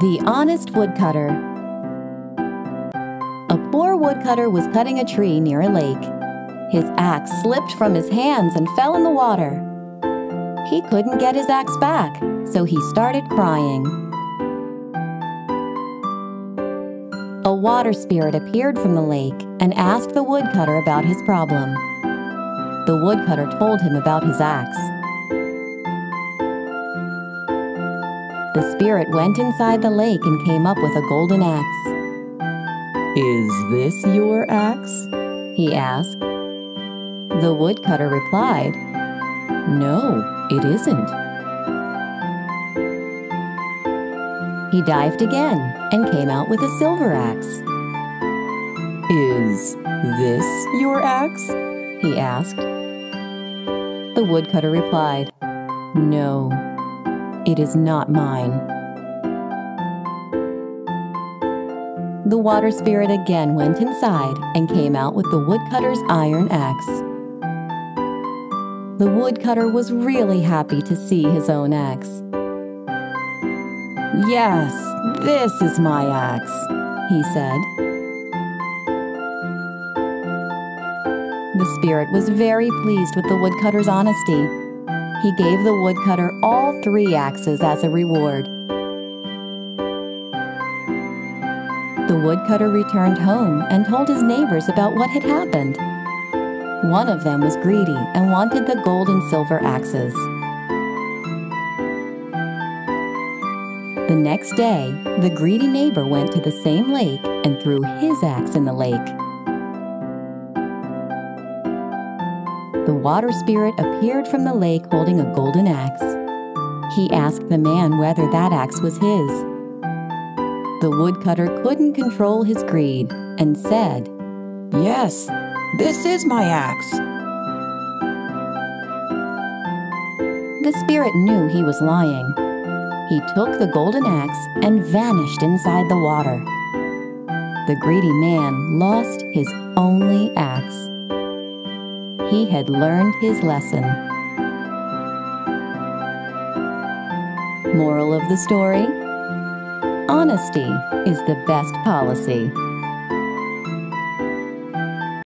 The Honest Woodcutter A poor woodcutter was cutting a tree near a lake. His axe slipped from his hands and fell in the water. He couldn't get his axe back, so he started crying. A water spirit appeared from the lake and asked the woodcutter about his problem. The woodcutter told him about his axe. The spirit went inside the lake and came up with a golden axe. Is this your axe? He asked. The woodcutter replied, No, it isn't. He dived again and came out with a silver axe. Is this your axe? He asked. The woodcutter replied, No, it is not mine. The water spirit again went inside and came out with the woodcutter's iron axe. The woodcutter was really happy to see his own axe. Yes, this is my axe, he said. The spirit was very pleased with the woodcutter's honesty. He gave the woodcutter all three axes as a reward. The woodcutter returned home and told his neighbors about what had happened. One of them was greedy and wanted the gold and silver axes. The next day, the greedy neighbor went to the same lake and threw his axe in the lake. The water spirit appeared from the lake holding a golden axe. He asked the man whether that axe was his. The woodcutter couldn't control his greed and said, Yes, this is my axe. The spirit knew he was lying. He took the golden axe and vanished inside the water. The greedy man lost his only axe. He had learned his lesson. Moral of the story Honesty is the best policy.